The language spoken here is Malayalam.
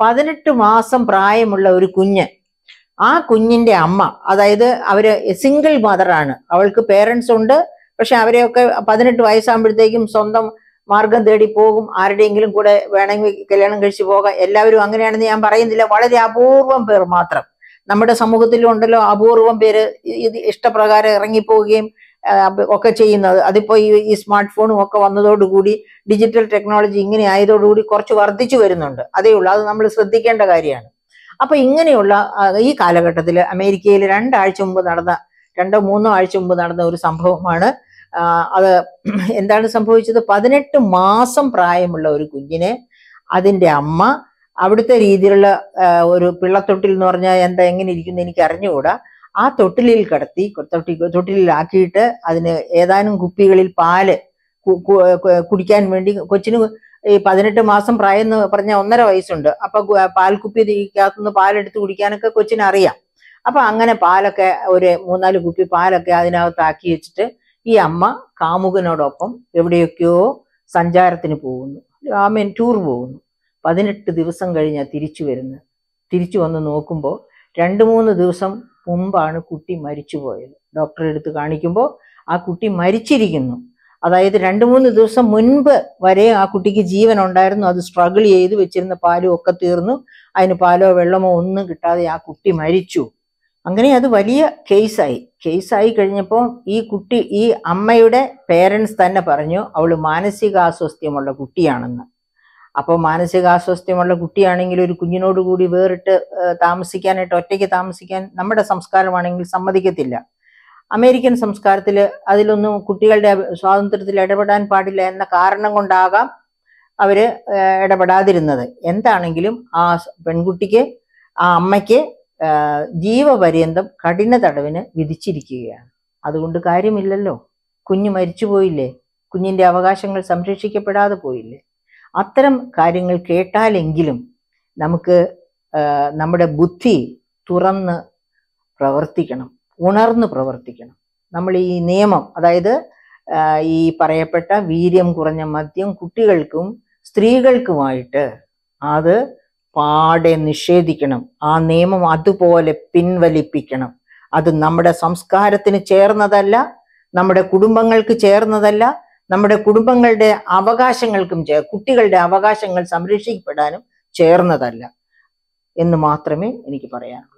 പതിനെട്ട് മാസം പ്രായമുള്ള ഒരു കുഞ്ഞ്. ആ കുഞ്ഞിന്റെ അമ്മ അതായത് അവർ സിംഗിൾ മദറാണ് അവൾക്ക് പേരൻസ് ഉണ്ട്. പക്ഷെ അവരെയൊക്കെ പതിനെട്ട് വയസ്സാകുമ്പോഴത്തേക്കും സ്വന്തം മാർഗം തേടി പോകും. ആരുടെയെങ്കിലും കൂടെ വേണമെങ്കിൽ കല്യാണം കഴിച്ചു പോകാം. എല്ലാവരും അങ്ങനെയാണെന്ന് ഞാൻ പറയുന്നില്ല. വളരെ അപൂർവം പേർ മാത്രം. നമ്മുടെ സമൂഹത്തിലും ഉണ്ടല്ലോ അപൂർവം പേര്. ഇത് ഇഷ്ടപ്രകാരം ഇറങ്ങിപ്പോവുകയും ഒക്കെ ചെയ്യുന്നത്. അതിപ്പോ ഈ ഈ സ്മാർട്ട് ഫോണും ഒക്കെ വന്നതോടുകൂടി ഡിജിറ്റൽ ടെക്നോളജി ഇങ്ങനെ ആയതോടുകൂടി കുറച്ച് വർദ്ധിച്ചു വരുന്നുണ്ട്. അതേ ഉള്ളൂ. അത് നമ്മൾ ശ്രദ്ധിക്കേണ്ട കാര്യമാണ്. അപ്പൊ ഇങ്ങനെയുള്ള ഈ കാലഘട്ടത്തിൽ അമേരിക്കയിൽ രണ്ടാഴ്ച മുമ്പ് നടന്ന രണ്ടോ മൂന്നോ ആഴ്ച മുമ്പ് നടന്ന ഒരു സംഭവമാണ്. അത് എന്താണ് സംഭവിച്ചത്? പതിനെട്ട് മാസം പ്രായമുള്ള ഒരു കുഞ്ഞിനെ അതിന്റെ അമ്മ അവിടുത്തെ രീതിയിലുള്ള ഒരു പിള്ളത്തൊട്ടിൽ എന്ന് പറഞ്ഞാൽ എന്താ എങ്ങനെ ഇരിക്കുന്നു എനിക്ക് അറിഞ്ഞുകൂടാ ആ തൊട്ടിലിൽ കിടത്തി തൊട്ടി തൊട്ടിലാക്കിയിട്ട് അതിന് ഏതാനും കുപ്പികളിൽ പാൽ കുടിക്കാൻ വേണ്ടി കൊച്ചിന് ഈ പതിനെട്ട് മാസം പ്രായം എന്ന് പറഞ്ഞാൽ ഒന്നര വയസ്സുണ്ട്. അപ്പൊ ഗു- പാൽക്കുപ്പി ഇതിനകത്തുനിന്ന് പാലെടുത്ത് കുടിക്കാനൊക്കെ കൊച്ചിന് അറിയാം അപ്പൊ അങ്ങനെ പാലൊക്കെ ഒരു മൂന്നാൽ കുപ്പി പാലൊക്കെ അതിനകത്താക്കി വെച്ചിട്ട് ഈ അമ്മ കാമുകനോടൊപ്പം എവിടെയൊക്കെയോ സഞ്ചാരത്തിന് പോകുന്നു. ഐ മീൻ ടൂർ പോകുന്നു. പതിനെട്ട് ദിവസം കഴിഞ്ഞാൽ തിരിച്ചു വരുന്നത്. തിരിച്ചു വന്ന് നോക്കുമ്പോൾ രണ്ട് മൂന്ന് ദിവസം മുമ്പാണ് കുട്ടി മരിച്ചുപോയത്. ഡോക്ടറെ എടുത്ത് കാണിക്കുമ്പോൾ ആ കുട്ടി മരിച്ചിരിക്കുന്നു. അതായത് രണ്ട് മൂന്ന് ദിവസം മുൻപ് വരെ ആ കുട്ടിക്ക് ജീവൻ ഉണ്ടായിരുന്നു അത് സ്ട്രഗിൾ ചെയ്ത് വെച്ചിരുന്ന പാലും ഒക്കെ തീർന്നു. അതിന് പാലോ വെള്ളമോ ഒന്നും കിട്ടാതെ ആ കുട്ടി മരിച്ചു. അങ്ങനെ അത് വലിയ കേസായി. കേസായി കഴിഞ്ഞപ്പോൾ ഈ കുട്ടി ഈ അമ്മയുടെ പേരൻസ് തന്നെ പറഞ്ഞു അവൾ മാനസികാസ്വാസ്ഥ്യമുള്ള കുട്ടിയാണെന്ന്. അപ്പോൾ മാനസികാസ്വാസ്ഥ്യമുള്ള കുട്ടിയാണെങ്കിൽ ഒരു കുഞ്ഞിനോട് കൂടി വേറിട്ട് താമസിക്കാനായിട്ട് ഒറ്റയ്ക്ക് താമസിക്കാൻ നമ്മുടെ സംസ്കാരമാണെങ്കിൽ സമ്മതിക്കത്തില്ല. അമേരിക്കൻ സംസ്കാരത്തിൽ അതിലൊന്നും കുട്ടികളുടെ സ്വാതന്ത്ര്യത്തിൽ ഇടപെടാൻ പാടില്ല എന്ന കാരണം കൊണ്ടാകാം അവർ ഇടപെടാതിരുന്നത്. എന്താണെങ്കിലും ആ പെൺകുട്ടിക്ക് ആ അമ്മയ്ക്ക് ജീവപര്യന്തം കഠിന തടവിന് വിധിച്ചിരിക്കുകയാണ്. അതുകൊണ്ട് കാര്യമില്ലല്ലോ. കുഞ്ഞ് മരിച്ചു പോയില്ലേ കുഞ്ഞിന്റെ അവകാശങ്ങൾ സംരക്ഷിക്കപ്പെടാതെ പോയില്ലേ? അത്തരം കാര്യങ്ങൾ കേട്ടാലെങ്കിലും നമുക്ക് നമ്മുടെ ബുദ്ധി തുറന്ന് പ്രവർത്തിക്കണം ഉണർന്ന് പ്രവർത്തിക്കണം. നമ്മൾ ഈ നിയമം അതായത് ഈ പറയപ്പെട്ട വീര്യം കുറഞ്ഞ മദ്യം കുട്ടികൾക്കും സ്ത്രീകൾക്കുമായിട്ട് അത് പാടെ നിഷേധിക്കണം. ആ നിയമം അതുപോലെ പിൻവലിപ്പിക്കണം. അത് നമ്മുടെ സംസ്കാരത്തിന് ചേർന്നതല്ല നമ്മുടെ കുടുംബങ്ങൾക്ക് ചേർന്നതല്ല നമ്മുടെ കുടുംബങ്ങളുടെ അവകാശങ്ങൾക്കും കുട്ടികളുടെ അവകാശങ്ങൾ സംരക്ഷിക്കപ്പെടാനും ചേർന്നതല്ല എന്ന് മാത്രമേ എനിക്ക് പറയാനുള്ളൂ.